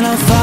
and I'll find